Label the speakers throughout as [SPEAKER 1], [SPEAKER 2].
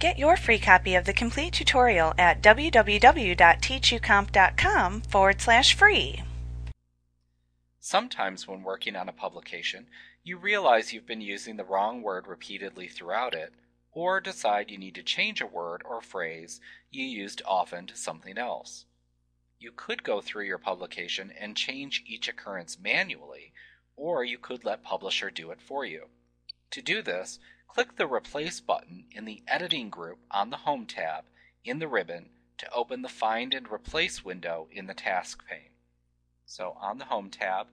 [SPEAKER 1] Get your free copy of the complete tutorial at www.teachucomp.com forward slash free.
[SPEAKER 2] Sometimes when working on a publication, you realize you've been using the wrong word repeatedly throughout it, or decide you need to change a word or phrase you used often to something else. You could go through your publication and change each occurrence manually, or you could let Publisher do it for you. To do this, click the Replace button in the Editing group on the Home tab in the ribbon to open the Find and Replace window in the Task pane. So on the Home tab,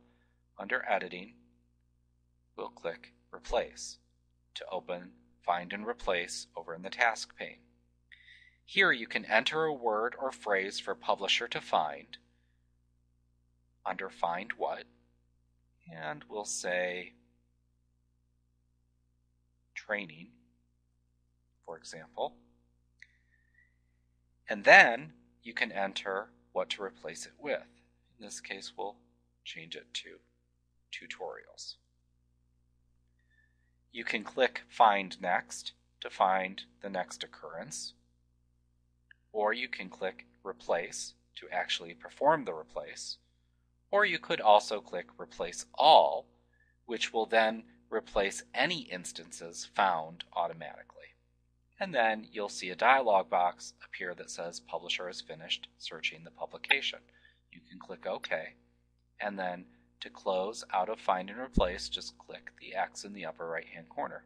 [SPEAKER 2] under Editing, we'll click Replace to open Find and Replace over in the Task pane. Here you can enter a word or phrase for Publisher to find under Find What, and we'll say training, for example. And then you can enter what to replace it with. In this case, we'll change it to tutorials. You can click Find Next to find the next occurrence, or you can click Replace to actually perform the replace, or you could also click Replace All, which will then replace any instances found automatically. And then you'll see a dialog box appear that says Publisher has finished searching the publication. You can click OK, and then to close out of Find and Replace, just click the X in the upper right hand corner.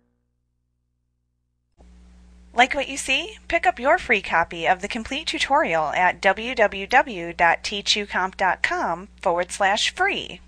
[SPEAKER 1] Like what you see? Pick up your free copy of the complete tutorial at www.teachucomp.com forward slash free.